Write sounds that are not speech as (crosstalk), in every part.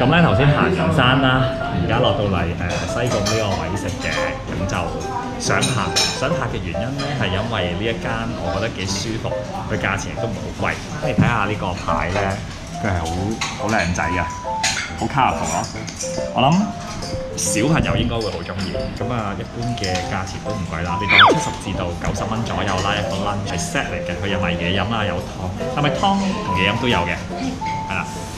咁咧頭先行完山啦，而家落到嚟誒、西貢呢個位食嘅，咁就想拍。想拍嘅原因咧係因為呢一間我覺得幾舒服，佢價錢亦都唔係好貴。你睇下呢個牌咧，佢係好好靚仔嘅，好 colourful 咯。我諗小朋友應該會好中意。咁啊，一般嘅價錢都唔貴啦，你當七十至到九十蚊左右啦，一個 lunch 係 set 嚟嘅，佢有埋嘢飲啊，有湯，係咪湯同嘢飲都有嘅？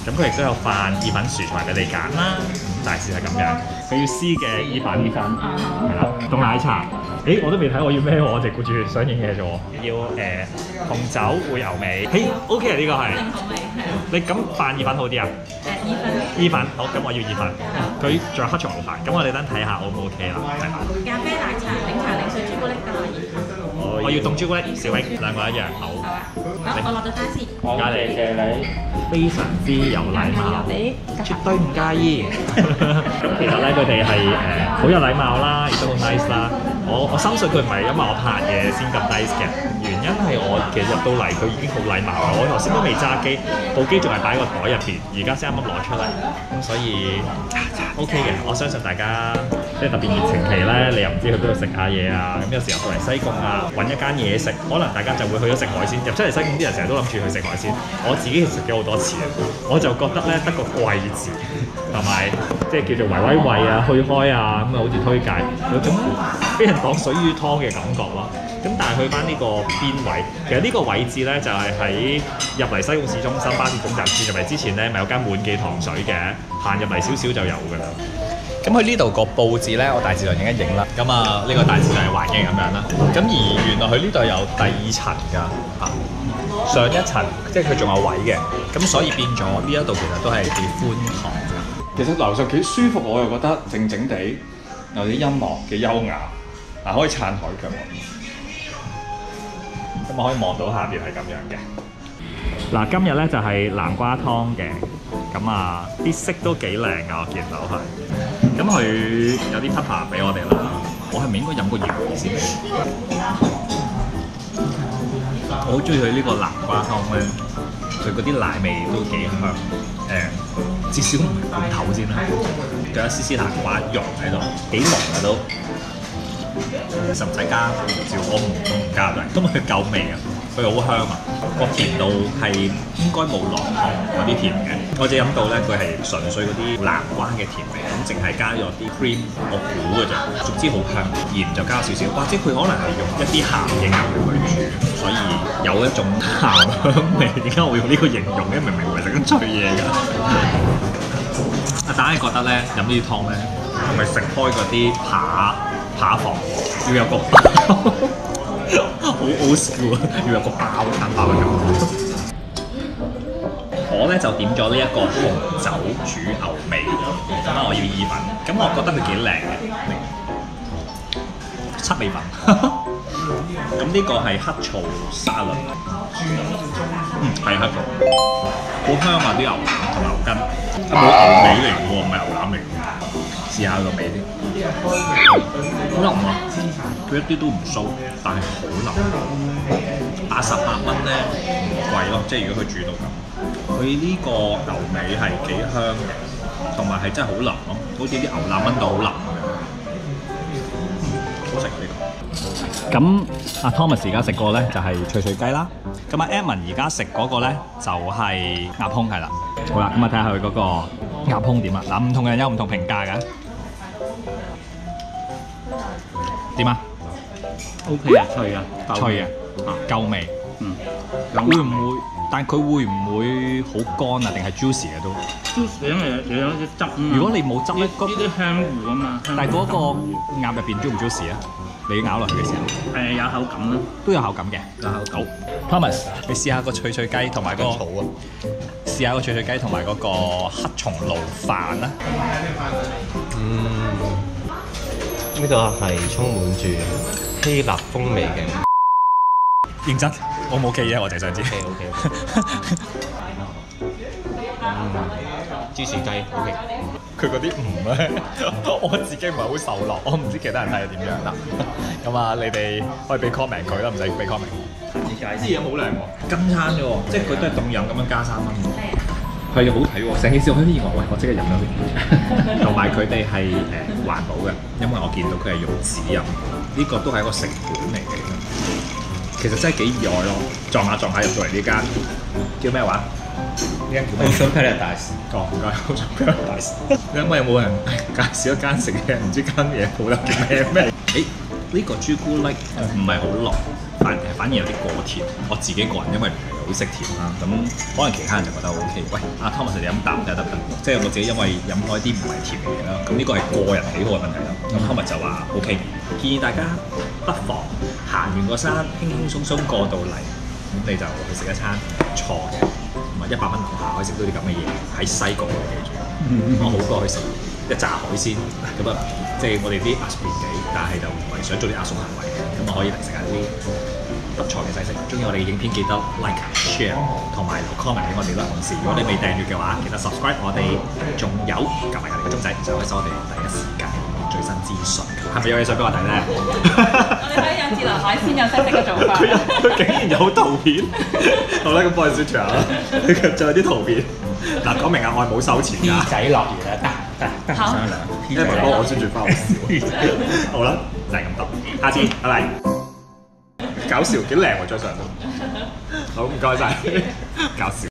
咁佢亦都有飯、意粉、薯材俾你揀啦，咁大致係咁樣。佢要絲嘅意粉，意粉係啦，凍奶茶。誒，我都未睇我要咩喎，我淨顧住想影嘢啫喎。要誒、紅酒會牛尾，誒 OK 啊呢個係。你咁飯意粉好啲啊？誒意粉意粉好，咁我要意粉。佢仲有黑松露飯，咁我哋等睇下 O 唔 OK 啦，係？咖啡奶茶、檸茶、檸水、朱古力都可以。我要凍朱古力，小永兩個一樣，好。好，我落咗單先。唔該你，謝你，非常之有禮貌，你絕對唔介意。咁 (laughs) 其實咧，佢哋係誒好有禮貌啦，亦都好 nice 啦。我我深信佢唔係因為我拍嘢先咁 nice 嘅，原因係我其實入到嚟佢已經好禮貌。我頭先都未揸機，部機仲係擺喺個袋入邊，而家先啱啱攞出嚟，咁所以 OK 嘅。我相信大家即係特別熱情期咧，你又唔知去邊度食下嘢啊。咁有時候到嚟西貢啊，揾一間嘢食，可能大家就會去咗食海鮮。入出嚟西貢啲人成日都諗住去食海鮮，我自己食咗好多次啊，我就覺得咧得個貴字，同埋即係叫做維威惠啊、去開啊，咁啊好似推介有種俾人當水魚湯嘅感覺咯。咁但係去翻呢個邊位，其實呢個位置咧就係喺入嚟西貢市中心巴士總站轉入嚟之前咧，咪有間滿記糖水嘅，行入嚟少少就有㗎啦。咁佢呢度個佈置咧，我大致上影一影啦。咁啊，呢個大致上嘅環境咁樣啦。咁而原來佢呢度有第二層㗎，啊，上一層即係佢仲有位嘅，咁所以變咗呢一度其實都係幾寬敞㗎。其實樓上幾舒服，我又覺得靜靜地，有啲音樂幾優雅，嗱可以撐海腳喎。咁我可以望到下邊係咁樣嘅。嗱，今日咧就係、南瓜湯嘅，咁啊啲色都幾靚啊，我見到係。咁佢有啲 pepper 俾我哋啦，我係咪應該飲個鹽先？我好中意佢呢個南瓜湯咧，佢嗰啲奶味都幾香，誒、至少唔係罐頭先啦，仲有絲絲南瓜肉喺度，幾濃啊都。使唔使加胡椒？我唔我唔加啦，因為佢夠味啊，佢好香啊，個甜度係應該冇落糖嗰啲甜嘅。我只飲到咧，佢係純粹嗰啲南瓜嘅甜味，咁淨係加咗啲 cream，我估嘅啫。總之好香，鹽就加少少，或者佢可能係用一啲鹹嘅牛去煮，所以有一種鹹香味。點解我用呢個形容咧？明明唔係食緊脆嘢㗎。(laughs) 啊，大家覺得咧飲呢啲湯咧，係咪食開嗰啲扒下房要有個 (laughs) 包，好 old school 啊！要有個包餐包嘅感覺。我咧就點咗呢一個紅酒煮牛尾，咁啊我要意粉，咁我覺得佢幾靚嘅，七味粉。(laughs) 咁呢個係黑醋沙律，嗯係黑醋，好香啊啲牛腩同牛筋，冇牛尾嚟喎，唔係牛腩嚟嘅。試下個味先，好腍啊！佢一啲都唔酥，但係好腍。八十八蚊咧唔貴咯，即係如果佢煮到咁，佢呢個牛尾係幾香嘅，同埋係真係好腍咯，好似啲牛腩炆到好腍咁樣。好食呢個。咁阿 Thomas 而家食過咧就係脆脆雞啦，咁阿 Edmond 而家食嗰個咧就係鴨胸係啦。好啦，咁啊睇下佢嗰個鴨胸點啊！嗱，唔同人有唔同評價㗎。點啊？O K 啊，脆啊，脆啊，夠味。嗯，會唔會？但佢會唔會好乾啊？定係 juicy 嘅都？？juicy 因為你有啲汁啊嘛如果你冇汁咧，呢嗰啲香芋啊嘛，但係嗰個鴨入邊 juicy 唔 juicy 啊？你咬落去嘅時候誒有口感啦，都有口感嘅。有口感。好，Thomas，你試下個脆脆雞同埋個草啊！試下個脆脆雞同埋嗰個黑松露飯啦。嗯，呢個係充滿住希臘風味嘅。認真，我冇記嘢，我就係想知。O K O K。嗯，芝士雞 O K。佢嗰啲唔咧，(laughs) 我自己唔係好受落，我唔知其他人睇係點樣啦。(laughs) 咁啊，你哋可以俾 comment 佢啦，唔使俾 comment 我。啲嘢好靚喎，跟餐啫喎，即係佢都係凍飲咁樣加三蚊喎。係好睇喎，成件事我啲意外，喂，我即刻飲咗先。(laughs) 同埋佢哋係誒環保嘅，因為我見到佢係用紙飲，呢、個都係一個成本嚟嘅。其實真係幾意外咯，撞下撞下入到嚟呢間叫咩話？呢間叫咩 Ocean Paradise 哦，唔該，好想 paradise。因為有冇人介紹一間食嘅唔知間嘢鋪頭叫咩咩？誒，呢個朱古力唔係好濃，反反而有啲過甜。我自己個人因為識甜啦，咁可能其他人就覺得 O K。喂，阿 Thomas 你飲啖睇下得唔得？即係我自己因為飲開啲唔係甜嘅嘢啦，咁呢個係個人喜好嘅問題啦。咁 Thomas 就話 O K，建議大家不妨行完個山，輕輕鬆鬆過到嚟，咁你就去食一餐唔錯嘅。同埋一百蚊樓下可以食到啲咁嘅嘢，喺西貢嘅記住。我 (laughs) 好過去食一紮海鮮，咁啊，即係我哋啲壓縮年紀，但係就唔係想做啲壓縮行為嘅，咁啊可以嚟食下啲特菜嘅西式。中意我哋嘅影片記得 like、share 同埋留 comment 俾我哋啦。同時，如果你未訂閱嘅話，記得 subscribe 我哋，仲有撳埋隔離個鐘仔，就可以收我哋第一時間最新資訊。係咪有嘢想俾我睇咧？我哋可以有自來海鮮有新式嘅做法。佢 (laughs) 佢竟然有圖片，好啦，咁幫你宣傳下啦。仲有啲圖片，嗱講明啊，我係冇收錢 P 㗎。仔樂園啊，得得得好商量。因為幫我宣傳翻好笑。(laughs) 好啦，就係咁多，下次拜拜。搞笑幾靚喎張相，好唔該晒，搞笑。